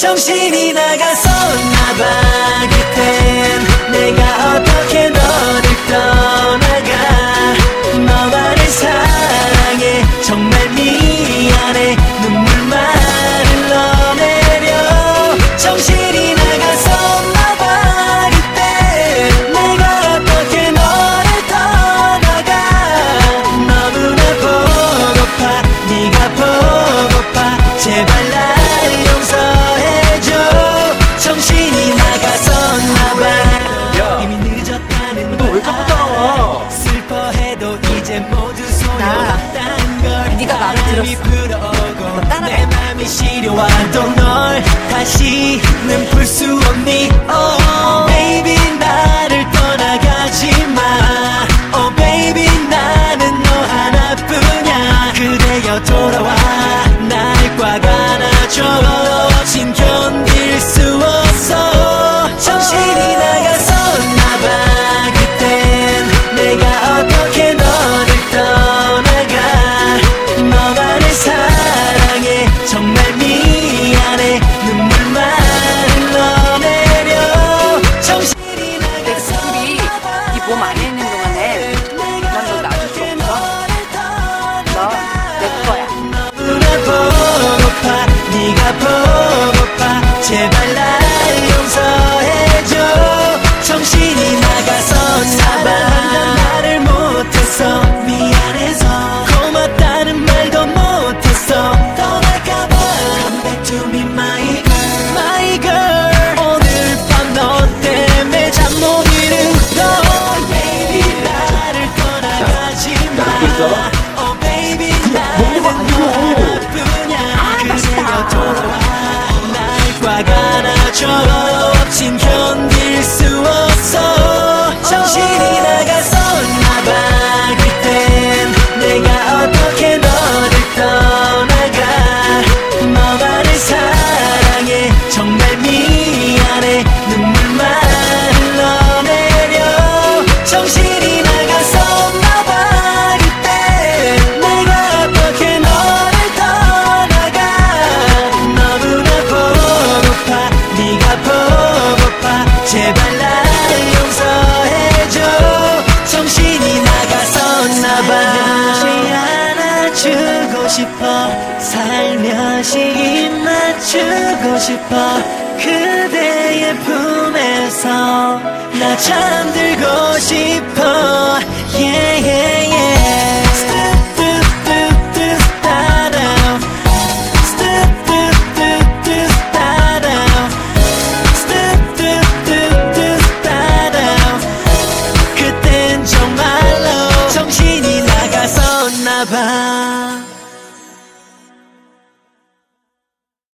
정신이 나가서 나봐. 힘이 불어오고 내 맘이 시려와도 널 다시는 풀 수 없니 oh. 보고파 제발 날 용서해줘. 정신이 나가서 사바 말을 못했어. 미안해서. 고맙다는 말도 못했어. 떠날까봐. Come back to me my girl My girl. 오늘 밤 너 때문에 잠 못 이룬 너 Baby 나를 떠나가지 마. 날 미안해. 눈물 살며시 입 맞추고 싶어 그대의 품에서 나 잠들고 싶어. Yeah, yeah, yeah. 그땐 정말로 정신이 나갔었나봐.